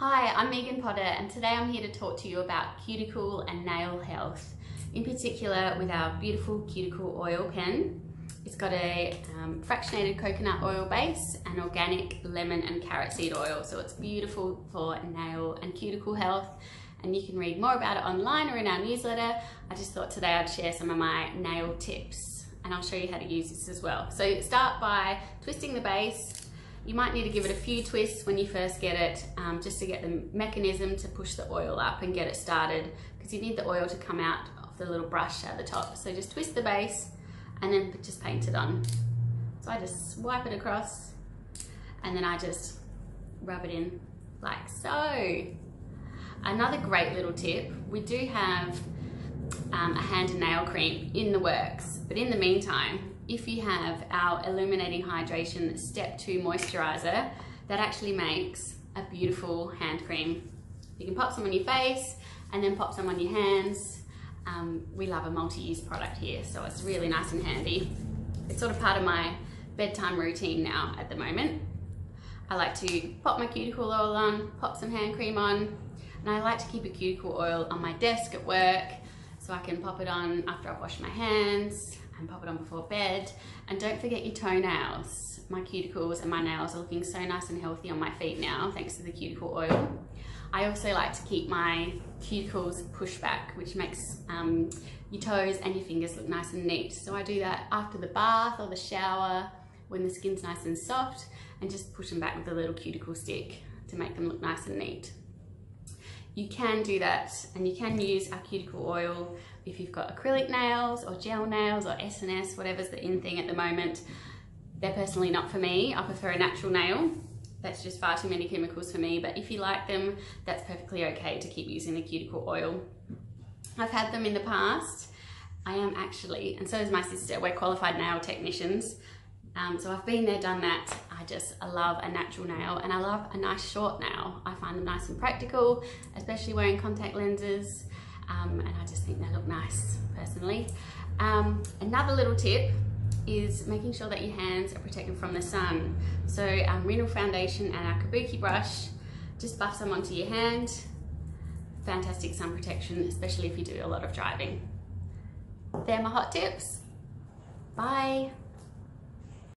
Hi, I'm Megan Potter and today I'm here to talk to you about cuticle and nail health, in particular with our beautiful cuticle oil pen. It's got a um, fractionated coconut oil base and organic lemon and carrot seed oil, so it's beautiful for nail and cuticle health and you can read more about it online or in our newsletter. I just thought today I'd share some of my nail tips and I'll show you how to use this as well. So start by twisting the base you might need to give it a few twists when you first get it, um, just to get the mechanism to push the oil up and get it started, because you need the oil to come out of the little brush at the top. So just twist the base and then just paint it on. So I just swipe it across and then I just rub it in like so. Another great little tip, we do have um, a hand and nail cream in the works, but in the meantime, if you have our Illuminating Hydration Step 2 Moisturizer, that actually makes a beautiful hand cream. You can pop some on your face and then pop some on your hands. Um, we love a multi-use product here, so it's really nice and handy. It's sort of part of my bedtime routine now at the moment. I like to pop my cuticle oil on, pop some hand cream on, and I like to keep a cuticle oil on my desk at work so I can pop it on after I've washed my hands, and pop it on before bed. And don't forget your toenails. My cuticles and my nails are looking so nice and healthy on my feet now, thanks to the cuticle oil. I also like to keep my cuticles pushed back, which makes um, your toes and your fingers look nice and neat. So I do that after the bath or the shower, when the skin's nice and soft, and just push them back with a little cuticle stick to make them look nice and neat you can do that and you can use our cuticle oil if you've got acrylic nails or gel nails or SNS, whatever's the in thing at the moment. They're personally not for me. I prefer a natural nail. That's just far too many chemicals for me, but if you like them, that's perfectly okay to keep using the cuticle oil. I've had them in the past. I am actually, and so is my sister, we're qualified nail technicians. Um, so I've been there, done that. I just love a natural nail and I love a nice short nail. I find them nice and practical, especially wearing contact lenses. Um, and I just think they look nice personally. Um, another little tip is making sure that your hands are protected from the sun. So mineral foundation and our kabuki brush, just buff some onto your hand. Fantastic sun protection, especially if you do a lot of driving. They're my hot tips. Bye.